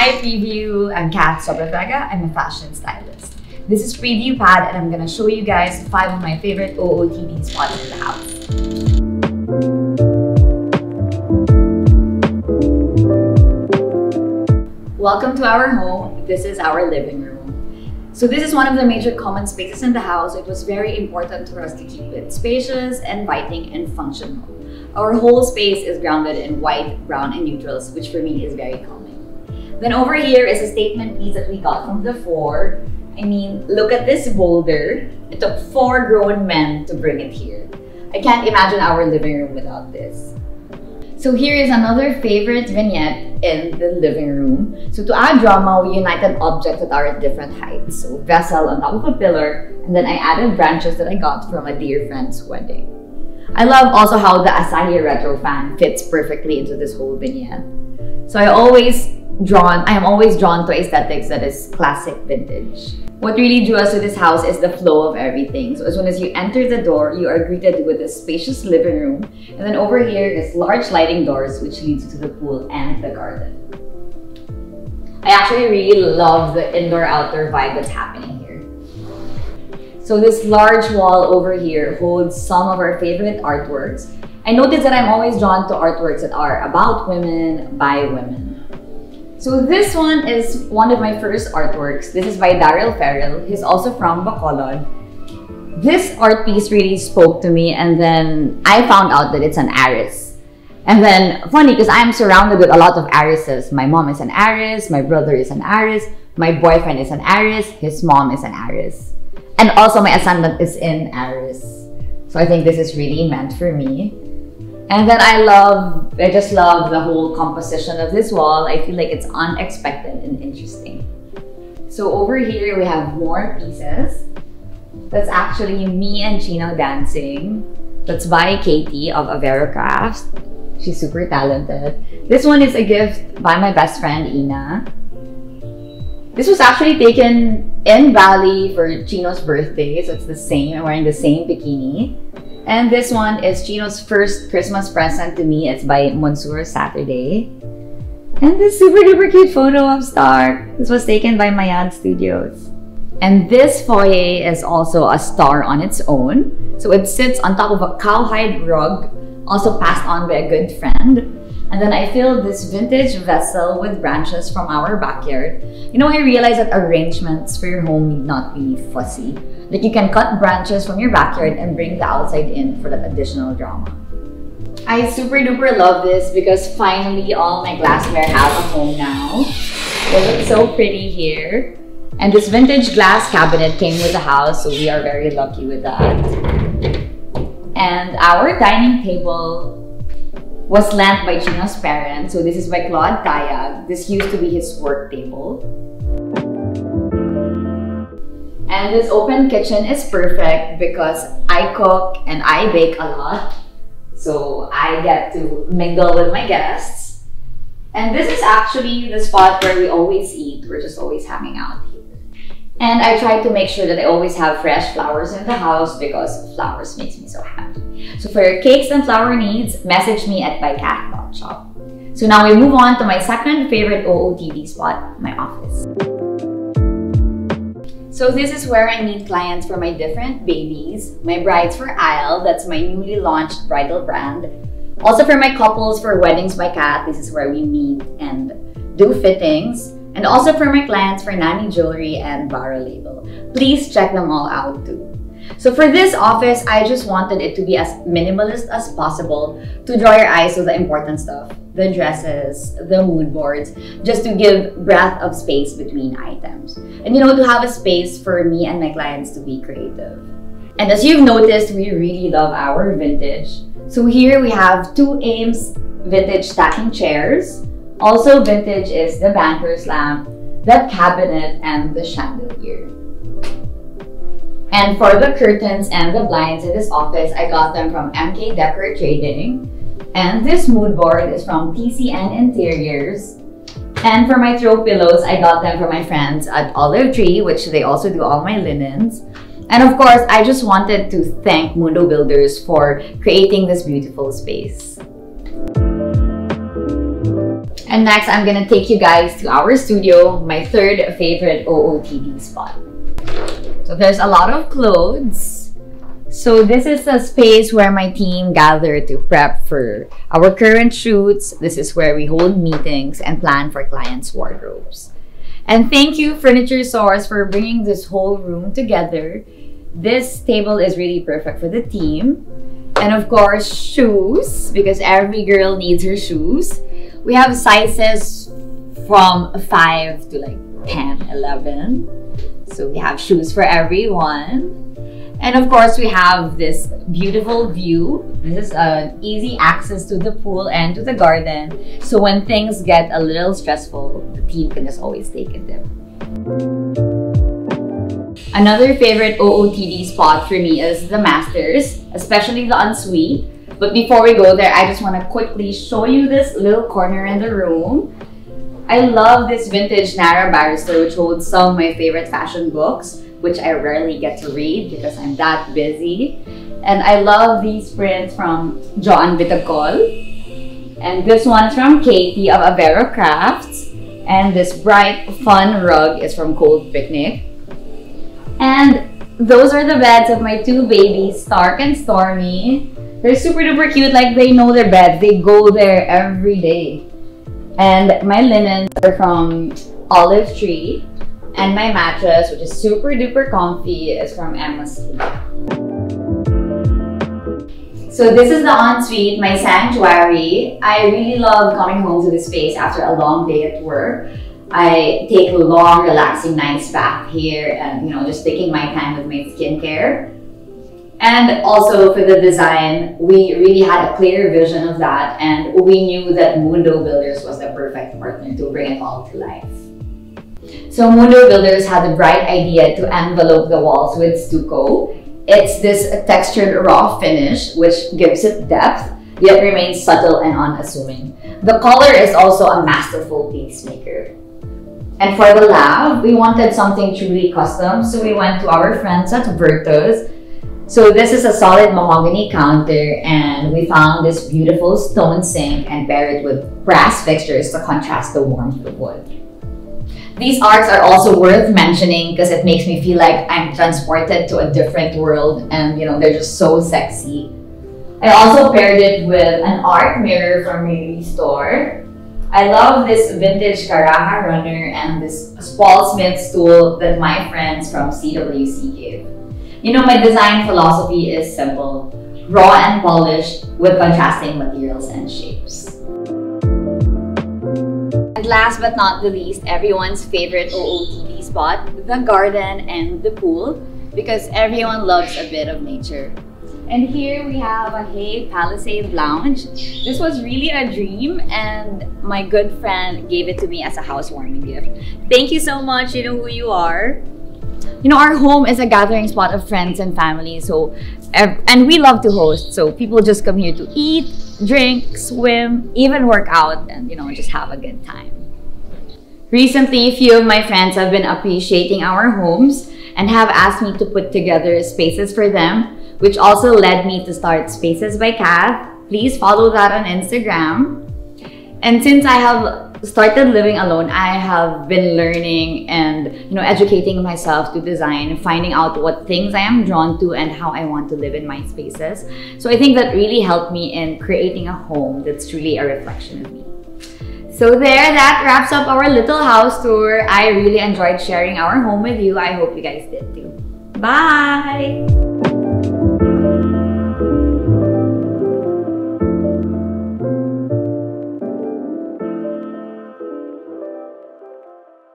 Hi Preview, I'm Cath Sobrevega. I'm a fashion stylist. This is Preview Pad and I'm gonna show you guys five of my favorite OOTD spots in the house. Welcome to our home. This is our living room. So this is one of the major common spaces in the house. It was very important for us to keep it spacious, inviting, and functional. Our whole space is grounded in white, brown, and neutrals, which for me is very calming. Then over here is a statement piece that we got from the floor. I mean, look at this boulder. It took four grown men to bring it here. I can't imagine our living room without this. So here is another favorite vignette in the living room. So to add drama, we united objects that are at different heights. So vessel on top of a pillar, and then I added branches that I got from a dear friend's wedding. I love also how the Asahi Retro fan fits perfectly into this whole vignette. So I always drawn, I am always drawn to aesthetics that is classic vintage. What really drew us to this house is the flow of everything. So as soon as you enter the door, you are greeted with a spacious living room. And then over here is large sliding doors which leads to the pool and the garden. I actually really love the indoor-outdoor vibe that's happening here. So this large wall over here holds some of our favorite artworks. I noticed that I'm always drawn to artworks that are about women, by women. So this one is one of my first artworks. This is by Daryl Farrell. He's also from Bacolod. This art piece really spoke to me and then I found out that it's an Aries. And then funny because I'm surrounded with a lot of Arises. My mom is an Aries, my brother is an Aries, my boyfriend is an Aries, his mom is an Aries. And also my ascendant is in Aries. So I think this is really meant for me. And then I love, I just love the whole composition of this wall. I feel like it's unexpected and interesting. So over here, we have more pieces. That's actually me and Chino dancing. That's by Katie of Avero Crafts. She's super talented. This one is a gift by my best friend, Ina. This was actually taken in Bali for Chino's birthday, so it's the same. I'm wearing the same bikini. And this one is Chino's first Christmas present to me. It's by Monsieur Saturday. And this super duper cute photo of Star. This was taken by Mayad Studios. And this foyer is also a star on its own. So it sits on top of a cowhide rug, also passed on by a good friend. And then I filled this vintage vessel with branches from our backyard. You know, I realized that arrangements for your home need not be fussy. Like you can cut branches from your backyard and bring the outside in for that additional drama. I super duper love this because finally all my glassware have a home now. It looks so pretty here. And this vintage glass cabinet came with the house, so we are very lucky with that. And our dining table was lent by Chino's parents. So this is by Claude Tayag. This used to be his work table. And this open kitchen is perfect because I cook and I bake a lot. So I get to mingle with my guests. And this is actually the spot where we always eat. We're just always hanging out here. And I try to make sure that I always have fresh flowers in the house because flowers makes me so happy. So for your cakes and flower needs, message me at bycat.shop. So now we move on to my second favorite OOTD spot, my office. So this is where I meet clients for my different babies, my brides for Isle, that's my newly launched bridal brand. Also for my couples for Weddings by Cath, this is where we meet and do fittings. And also for my clients for Namì Jewelry and Barò Label. Please check them all out too. So for this office, I just wanted it to be as minimalist as possible to draw your eyes to the important stuff. The dresses, the mood boards, just to give breath of space between items. And you know, to have a space for me and my clients to be creative. And as you've noticed, we really love our vintage. So here we have two Eames vintage stacking chairs. Also vintage is the banker's lamp, the cabinet, and the chandelier. And for the curtains and the blinds in this office, I got them from MK Decor Trading. And this mood board is from TCN Interiors. And for my throw pillows, I got them from my friends at Olive Tree, which they also do all my linens. And of course, I just wanted to thank Mundo Builders for creating this beautiful space. And next, I'm gonna take you guys to our studio, my third favorite OOTD spot. So there's a lot of clothes. So this is a space where my team gather to prep for our current shoots. This is where we hold meetings and plan for clients' wardrobes. And thank you, Furniture Source, for bringing this whole room together. This table is really perfect for the team. And of course, shoes, because every girl needs her shoes. We have sizes from 5 to like 10, 11. So we have shoes for everyone. And of course, we have this beautiful view. This is an easy access to the pool and to the garden. So when things get a little stressful, the team can just always take a dip. Another favorite OOTD spot for me is the Masters, especially the ensuite. But before we go there, I just want to quickly show you this little corner in the room. I love this vintage Narra Barrister, which holds some of my favorite fashion books, which I rarely get to read because I'm that busy. And I love these prints from John Vitacol. And this one is from Katie of Avero Crafts. And this bright, fun rug is from Cold Picnic. And those are the beds of my two babies, Stark and Stormy. They're super duper cute, like they know their beds. They go there every day. And my linens are from Olive Tree. And my mattress, which is super duper comfy, is from Emma Sleep. So this is the ensuite, my sanctuary. I really love coming home to this space after a long day at work. I take a long, relaxing nice bath here and, you know, just taking my time with my skincare. And also for the design, we really had a clear vision of that and we knew that Mundo Builders was the perfect partner to bring it all to life. So Mundo Builders had the bright idea to envelope the walls with stucco. It's this textured raw finish which gives it depth yet remains subtle and unassuming. The color is also a masterful tastemaker. And for the lab, we wanted something truly custom, so we went to our friends at Vertos. So this is a solid mahogany counter and we found this beautiful stone sink and pair it with brass fixtures to contrast the warmth of wood. These arcs are also worth mentioning because it makes me feel like I'm transported to a different world and you know they're just so sexy. I also paired it with an art mirror from Miri store I love this vintage Caraja runner and this Paul Smith stool that my friends from CWC gave. You know, my design philosophy is simple, raw and polished with contrasting materials and shapes. And last but not the least, everyone's favorite OOTD spot, the garden and the pool, because everyone loves a bit of nature. And here we have a Hay Palissade Lounge. This was really a dream and my good friend gave it to me as a housewarming gift. Thank you so much. You know who you are. You know, our home is a gathering spot of friends and family. So, and we love to host. So people just come here to eat, drink, swim, even work out and, you know, just have a good time. Recently, a few of my friends have been appreciating our homes and have asked me to put together spaces for them which also led me to start Spaces by Cath. Please follow that on Instagram. And since I have started living alone, I have been learning and you know educating myself to design, finding out what things I am drawn to and how I want to live in my spaces. So I think that really helped me in creating a home that's truly a reflection of me. So there, that wraps up our little house tour. I really enjoyed sharing our home with you. I hope you guys did too. Bye!